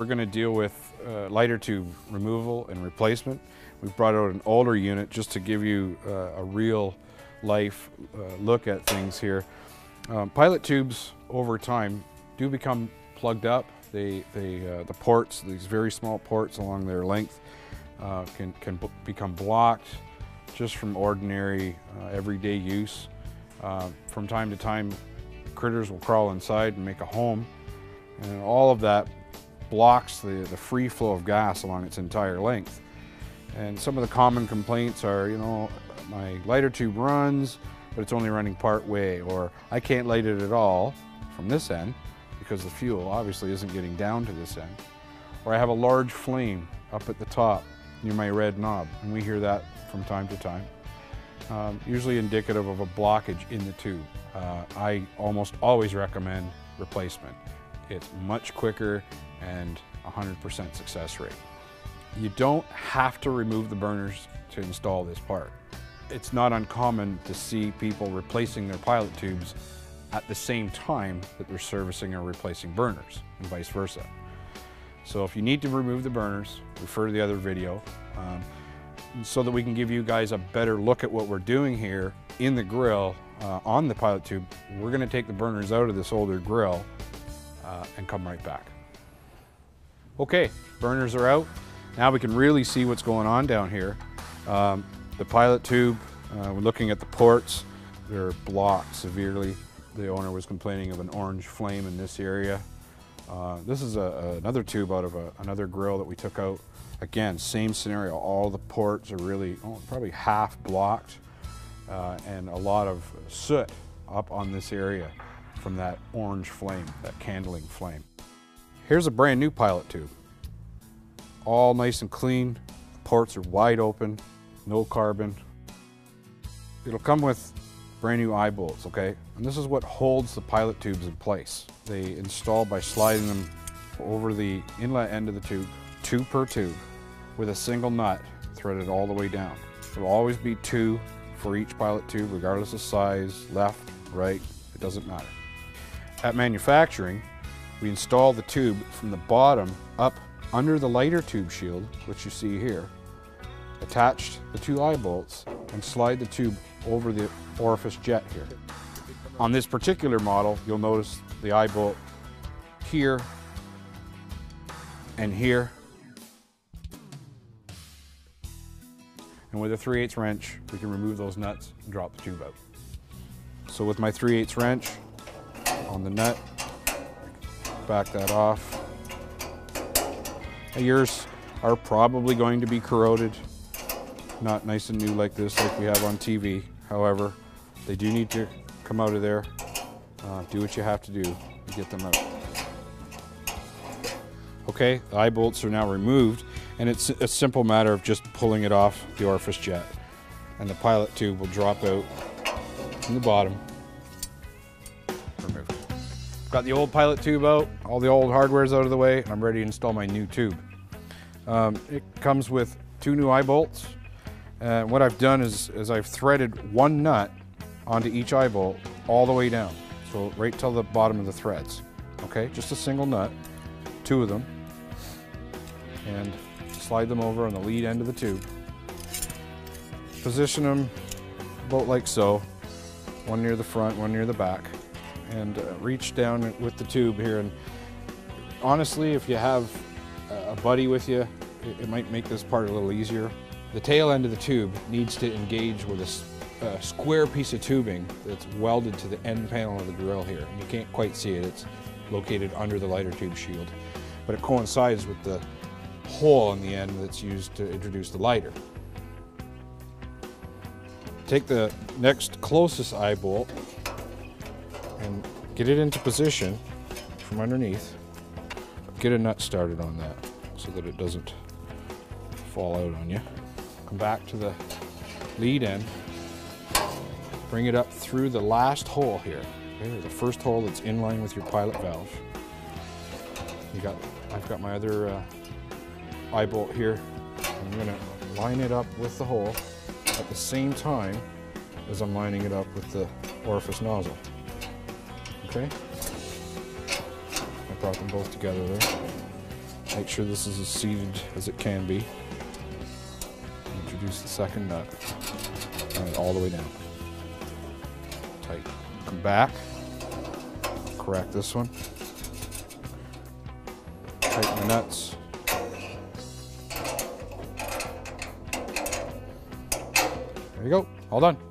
We're going to deal with uh, lighter tube removal and replacement. We've brought out an older unit just to give you uh, a real life uh, look at things here. Um, pilot tubes over time do become plugged up. They, they, uh, the ports, these very small ports along their length uh, can, can become blocked just from ordinary uh, everyday use. from time to time critters will crawl inside and make a home and all of that blocks the, the free flow of gas along its entire length. And some of the common complaints are, you know, my lighter tube runs, but it's only running part way, or I can't light it at all from this end because the fuel obviously isn't getting down to this end. Or I have a large flame up at the top near my red knob, and we hear that from time to time. Um, usually indicative of a blockage in the tube. Uh, I almost always recommend replacement. It's much quicker and 100% success rate. You don't have to remove the burners to install this part. It's not uncommon to see people replacing their pilot tubes at the same time that they're servicing or replacing burners and vice versa. So if you need to remove the burners, refer to the other video um, so that we can give you guys a better look at what we're doing here in the grill uh, on the pilot tube. We're gonna take the burners out of this older grill uh, and come right back. Okay, burners are out. Now we can really see what's going on down here. Um, the pilot tube, uh, we're looking at the ports. They're blocked severely. The owner was complaining of an orange flame in this area. Uh, this is a, another tube out of a, another grill that we took out. Again, same scenario. All the ports are really oh, probably half blocked uh, and a lot of soot up on this area from that orange flame, that candling flame. Here's a brand new pilot tube. All nice and clean. Ports are wide open, no carbon. It'll come with brand new eye bolts, okay? And this is what holds the pilot tubes in place. They install by sliding them over the inlet end of the tube, two per tube, with a single nut threaded all the way down. There'll always be two for each pilot tube, regardless of size, left, right, it doesn't matter. At manufacturing, we install the tube from the bottom up under the lighter tube shield, which you see here, attach the two eye bolts, and slide the tube over the orifice jet here. On this particular model, you'll notice the eye bolt here and here. And with a 3 8 wrench, we can remove those nuts and drop the tube out. So with my 3 8 wrench, on the nut. Back that off. Yours are probably going to be corroded, not nice and new like this like we have on TV. However, they do need to come out of there. Uh, do what you have to do to get them out. Okay, the eye bolts are now removed and it's a simple matter of just pulling it off the orifice jet and the pilot tube will drop out from the bottom Got the old pilot tube out, all the old hardware's out of the way, and I'm ready to install my new tube. Um, it comes with two new eye bolts. And what I've done is, is I've threaded one nut onto each eye bolt all the way down. So right till the bottom of the threads. Okay, just a single nut, two of them. And slide them over on the lead end of the tube. Position them about like so, one near the front, one near the back and uh, reach down with the tube here. And honestly, if you have a buddy with you, it, it, might make this part a little easier. The tail end of the tube needs to engage with a, a square piece of tubing that's welded to the end panel of the grill here. And you can't quite see it, it's located under the lighter tube shield. But it coincides with the hole in the end that's used to introduce the lighter. Take the next closest eye bolt and get it into position from underneath. Get a nut started on that so that it doesn't fall out on you. Come back to the lead end. Bring it up through the last hole here. Okay, the first hole that's in line with your pilot valve. You got, I've got my other uh, eye bolt here. I'm gonna line it up with the hole at the same time as I'm lining it up with the orifice nozzle. Okay? I brought them both together there. Make sure this is as seated as it can be. Introduce the second nut. It all the way down. Tight. Come back. Correct this one. Tighten the nuts. There you go. All done.